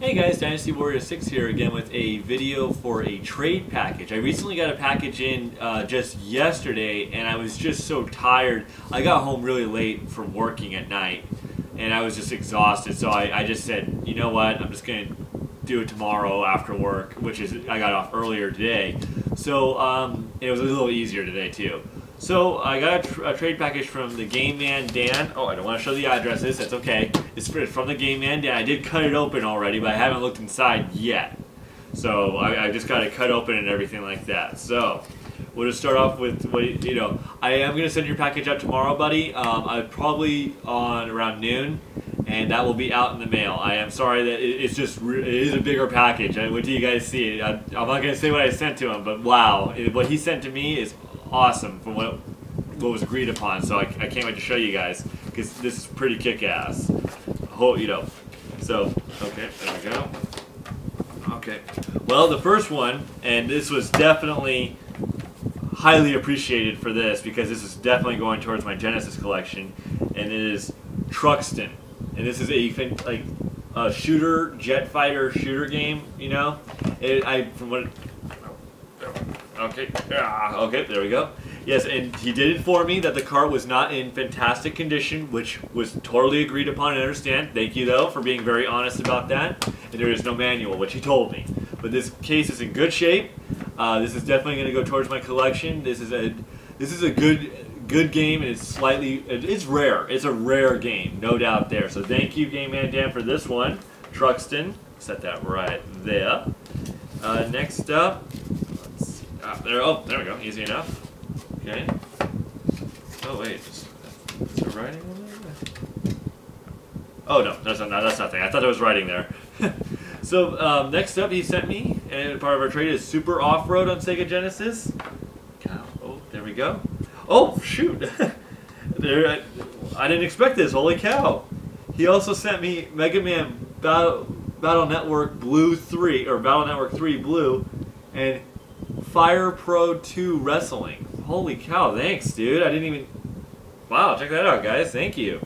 Hey guys, Dynasty Warrior 6 here again with a video for a trade package. I recently got a package in uh, just yesterday and I was just so tired. I got home really late from working at night and I was just exhausted so I, I just said, you know what, I'm just going to do it tomorrow after work, which is, I got off earlier today. So um, it was a little easier today too. So I got a, tr a, trade package from the Game Man Dan. Oh, I don't want to show the addresses. That's okay. It's from the Game Man Dan. I did cut it open already, but I haven't looked inside yet. So I, I just got it cut open and everything like that. So we'll just start off with what you know. I am gonna send your package out tomorrow, buddy. Um, I probably on around noon, and that will be out in the mail. I am sorry that it, it's just it is a bigger package. I, what do you guys see? I, am not gonna say what I sent to him, but wow, what he sent to me is awesome from what what was agreed upon. So I, I can't wait to show you guys because this is pretty kick-ass. Whole, you know. So okay, there we go. Okay. Well, the first one, and this was definitely highly appreciated for this because this is definitely going towards my Genesis collection, and it is Truxton, and this is a like a shooter jet fighter shooter game. You know, it, I from what Okay. Ah, okay, there we go. Yes, and he did inform me that the car was not in fantastic condition, which was totally agreed upon and understand. Thank you, though, for being very honest about that. And there is no manual, which he told me. But this case is in good shape. Uh, this is definitely going to go towards my collection. This is a this is a good good game, and it's slightly it's rare. It's a rare game, no doubt there. So thank you, Game Man Dan, for this one. Truxton, set that right there. Uh, next up, there, oh, there we go. Easy enough. Okay. Oh, wait. Is, there writing on there? Oh, no. That's, not, that's nothing. I thought there was writing there. so, um, next up, he sent me, and part of our trade is Super Off-Road on Sega Genesis. Oh, there we go. Oh, shoot. there, I, I didn't expect this. Holy cow. He also sent me Mega Man Battle, Battle Network Blue 3, or Battle Network 3 Blue, and Fire Pro 2 Wrestling. Holy cow, thanks, dude. I didn't even... Wow, check that out, guys. Thank you.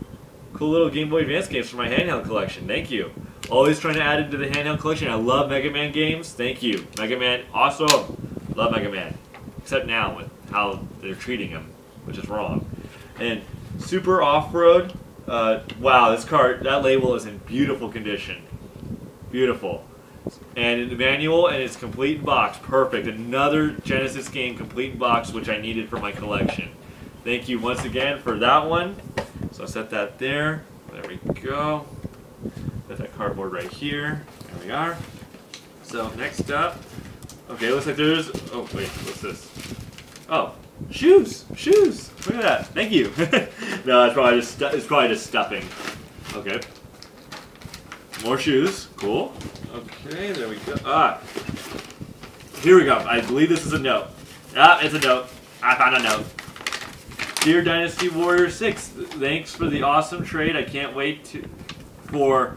Cool little Game Boy Advance games for my handheld collection. Thank you. Always trying to add into the handheld collection. I love Mega Man games. Thank you. Mega Man, awesome. Love Mega Man. Except now with how they're treating him, which is wrong. And Super Off-Road. Uh, wow, this card, that label is in beautiful condition. Beautiful and in the manual and it's complete in box. Perfect. Another Genesis game complete in box, which I needed for my collection. Thank you once again for that one. So I'll set that there. There we go. Put that cardboard right here. There we are. So next up, okay, it looks like there's, oh wait, what's this? Oh, shoes, shoes. Look at that. Thank you. no, it's probably just it's probably just stuffing. Okay. More shoes. Cool. Okay, there we go. Ah. Here we go. I believe this is a note. Ah, it's a note. I found a note. Dear Dynasty Warrior 6, thanks for the awesome trade. I can't wait to, for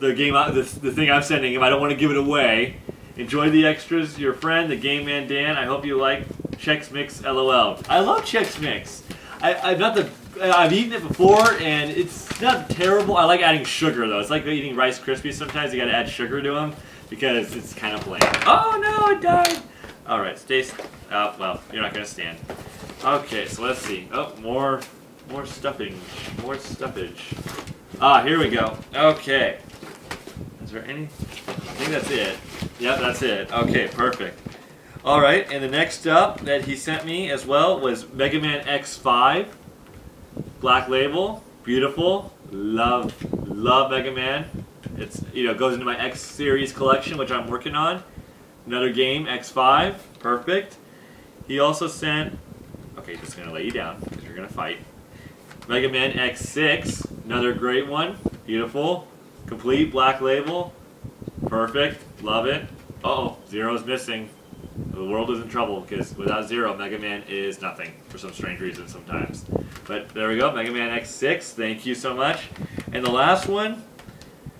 the game, Out the, the thing I'm sending him. I don't want to give it away. Enjoy the extras. Your friend, the Game Man Dan. I hope you like Chex Mix LOL. I love Chex Mix. I, I'm not the I've eaten it before, and it's not terrible. I like adding sugar, though. It's like eating Rice Krispies sometimes. You gotta add sugar to them because it's kind of bland. Oh, no, it died! Alright, stay... Oh, well, you're not gonna stand. Okay, so let's see. Oh, more... More stuffing. More stuffage. Ah, here we go. Okay. Is there any... I think that's it. Yep, that's it. Okay, perfect. Alright, and the next up that he sent me as well was Mega Man X5. Black Label, beautiful. Love, love Mega Man. It's you know goes into my X series collection, which I'm working on. Another game, X5, perfect. He also sent. Okay, just gonna lay you down because you're gonna fight. Mega Man X6, another great one, beautiful, complete Black Label, perfect, love it. Uh oh, Zero's missing. The world is in trouble because without Zero, Mega Man is nothing for some strange reason sometimes. But there we go, Mega Man X6, thank you so much. And the last one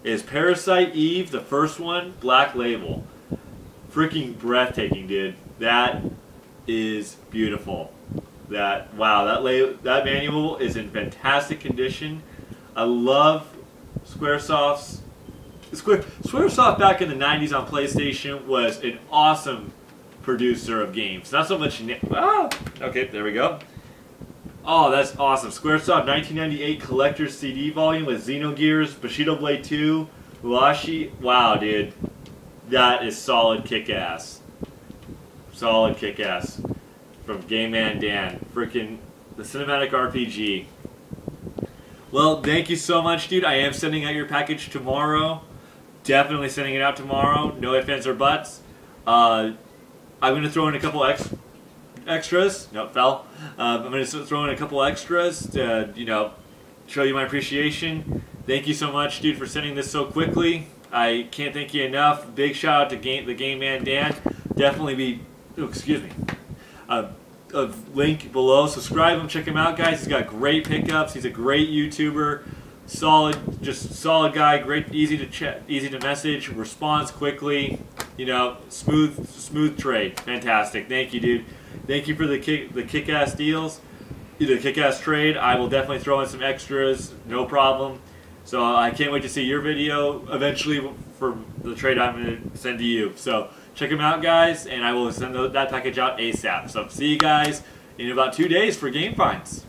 is Parasite Eve, the first one, Black Label. Freaking breathtaking, dude. That is beautiful. That wow, that that manual is in fantastic condition. I love SquareSoft's Square, Squaresoft back in the 90s on PlayStation was an awesome producer of games. Not so much. Ah, okay, there we go. Oh, that's awesome. Squaresoft 1998 collector's CD volume with Xenogears, Bushido Blade 2, Musashi. Wow, dude. That is solid kick ass. Solid kick ass. From Game Man Dan. Freaking the cinematic RPG. Well, thank you so much, dude. I am sending out your package tomorrow. Definitely sending it out tomorrow. No ifs, ands, or buts. Uh, I'm going to throw in a couple ex extras. No, fell. Uh, I'm going to throw in a couple extras to, you know, show you my appreciation. Thank you so much, dude, for sending this so quickly. I can't thank you enough. Big shout out to game, the game man Dan. Definitely be, oh, excuse me. Uh, a link below. Subscribe him, check him out, guys. He's got great pickups. He's a great YouTuber. Solid, just solid guy. Great, easy to chat, easy to message. Responds quickly. You know, smooth, smooth trade. Fantastic. Thank you, dude. Thank you for the kick, the kick-ass deals, the kick-ass trade. I will definitely throw in some extras. No problem. So I can't wait to see your video eventually for the trade I'm going to send to you. So check them out, guys, and I will send that package out ASAP. So see you guys in about two days for Game Finds.